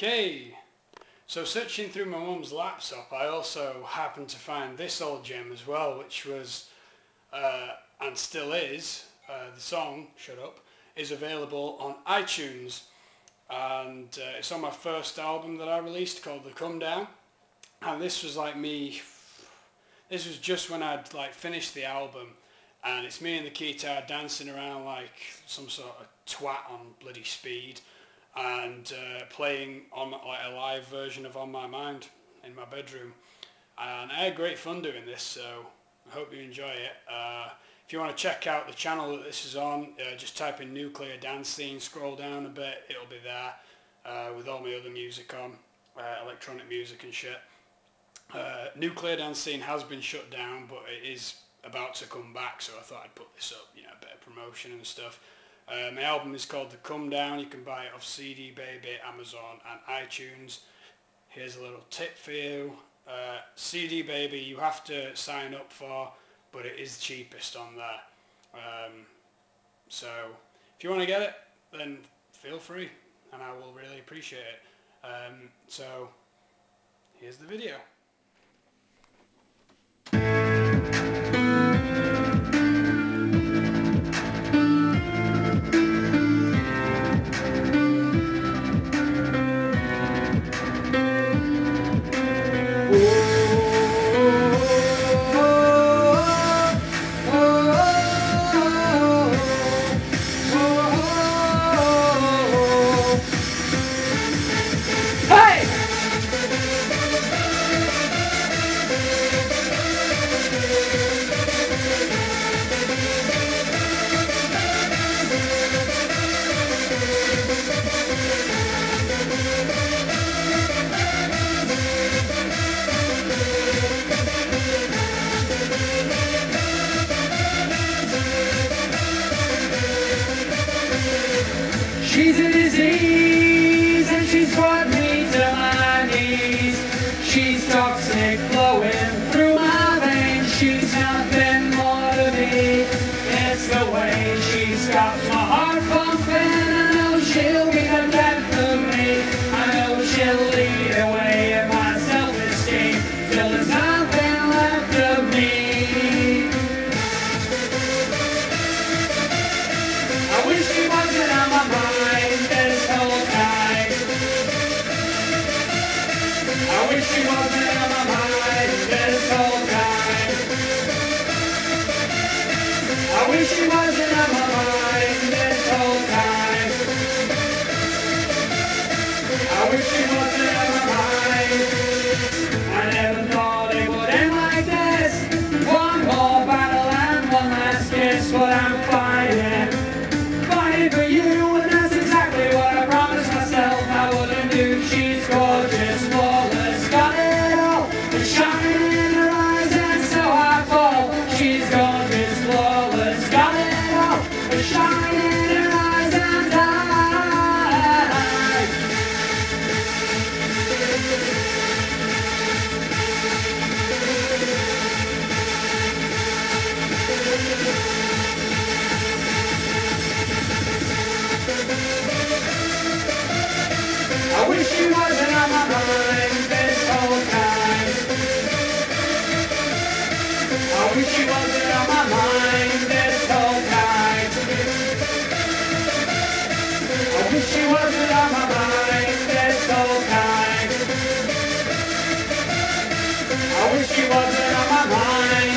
Okay, so searching through my mum's laptop I also happened to find this old gem as well which was, uh, and still is, uh, the song, Shut Up, is available on iTunes. And uh, it's on my first album that I released called The Come Down. And this was like me, this was just when I'd like finished the album. And it's me and the guitar dancing around like some sort of twat on bloody speed and uh, playing on like a live version of On My Mind in my bedroom. And I had great fun doing this, so I hope you enjoy it. Uh, if you want to check out the channel that this is on, uh, just type in Nuclear Dance Scene, scroll down a bit, it'll be there uh, with all my other music on, uh, electronic music and shit. Uh, Nuclear Dance Scene has been shut down, but it is about to come back, so I thought I'd put this up, you know, a bit of promotion and stuff. Uh, my album is called The Come Down. You can buy it off CD Baby, Amazon and iTunes. Here's a little tip for you. Uh, CD Baby you have to sign up for, but it is cheapest on there. Um, so if you want to get it, then feel free and I will really appreciate it. Um, so here's the video. My heart pumping. I know she'll be the death of me. I know she'll lead away in my self-esteem till there's nothing left of me. I wish she wasn't on my mind this whole time. I wish she wasn't on my mind this whole time. I wish she wasn't Shiva Rama